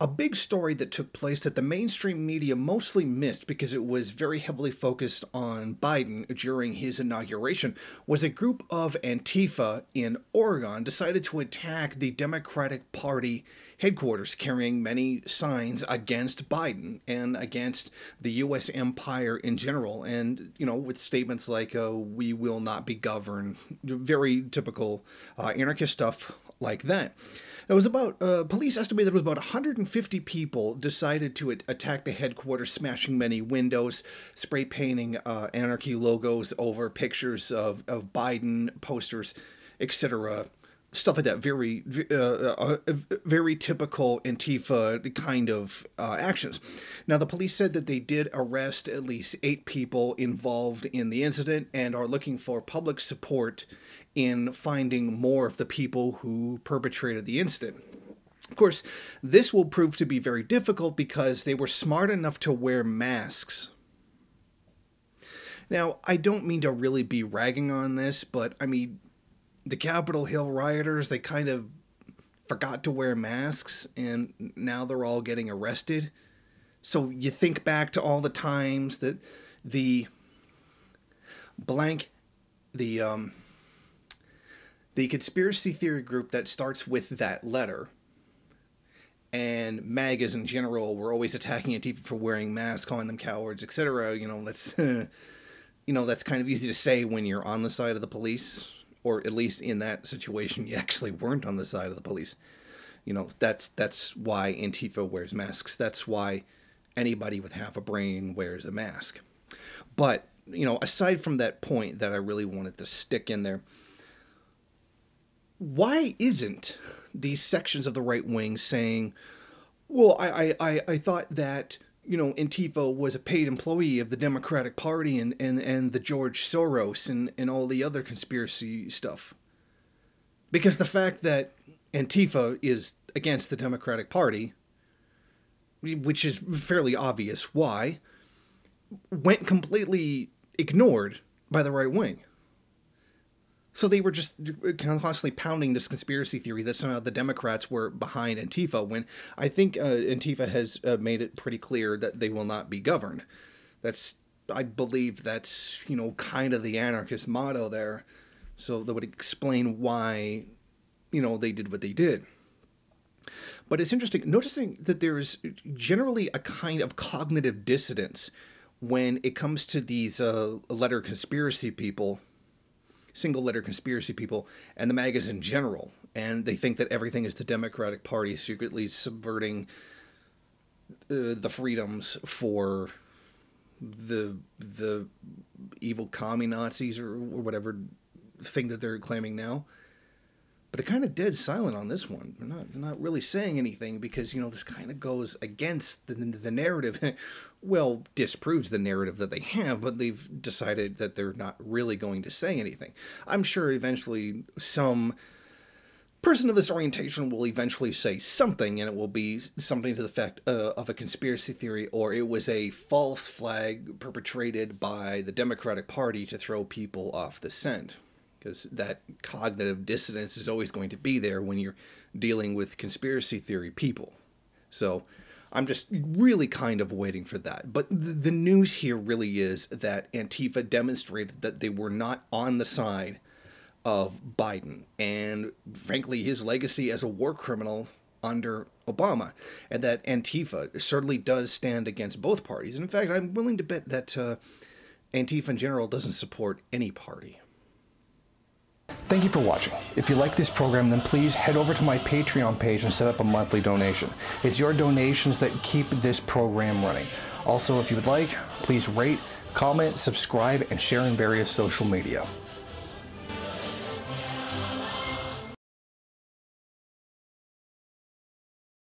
A big story that took place that the mainstream media mostly missed because it was very heavily focused on Biden during his inauguration was a group of Antifa in Oregon decided to attack the Democratic Party headquarters, carrying many signs against Biden and against the U.S. empire in general, and you know, with statements like uh, "We will not be governed," very typical uh, anarchist stuff like that. There was about uh, police estimated there was about 150 people decided to attack the headquarters, smashing many windows, spray painting uh, anarchy logos over pictures of of Biden posters, etc. Stuff like that, very, uh, uh, uh, very typical Antifa kind of uh, actions. Now, the police said that they did arrest at least eight people involved in the incident and are looking for public support in finding more of the people who perpetrated the incident. Of course, this will prove to be very difficult because they were smart enough to wear masks. Now, I don't mean to really be ragging on this, but I mean, the Capitol Hill rioters, they kind of forgot to wear masks and now they're all getting arrested. So you think back to all the times that the blank, the, um, the conspiracy theory group that starts with that letter and MAGAs in general were always attacking Antifa for wearing masks, calling them cowards, etc. You know, that's you know that's kind of easy to say when you're on the side of the police, or at least in that situation, you actually weren't on the side of the police. You know, that's that's why Antifa wears masks. That's why anybody with half a brain wears a mask. But you know, aside from that point that I really wanted to stick in there why isn't these sections of the right wing saying, well, I, I, I thought that, you know, Antifa was a paid employee of the Democratic Party and, and, and the George Soros and, and all the other conspiracy stuff. Because the fact that Antifa is against the Democratic Party, which is fairly obvious why, went completely ignored by the right wing. So they were just constantly pounding this conspiracy theory that somehow the Democrats were behind Antifa when I think uh, Antifa has uh, made it pretty clear that they will not be governed. That's, I believe that's, you know, kind of the anarchist motto there. So that would explain why, you know, they did what they did. But it's interesting noticing that there is generally a kind of cognitive dissonance when it comes to these uh, letter conspiracy people single letter conspiracy people and the MAGAs in general. And they think that everything is the Democratic Party secretly subverting uh, the freedoms for the the evil commie Nazis or, or whatever thing that they're claiming now but they're kind of dead silent on this one. They're not, they're not really saying anything because you know this kind of goes against the the narrative. well, disproves the narrative that they have, but they've decided that they're not really going to say anything. I'm sure eventually some person of this orientation will eventually say something, and it will be something to the effect uh, of a conspiracy theory, or it was a false flag perpetrated by the Democratic Party to throw people off the scent because that cognitive dissonance is always going to be there when you're dealing with conspiracy theory people. So I'm just really kind of waiting for that. But the news here really is that Antifa demonstrated that they were not on the side of Biden and, frankly, his legacy as a war criminal under Obama, and that Antifa certainly does stand against both parties. And in fact, I'm willing to bet that uh, Antifa in general doesn't support any party. Thank you for watching. If you like this program, then please head over to my Patreon page and set up a monthly donation. It's your donations that keep this program running. Also, if you would like, please rate, comment, subscribe, and share in various social media.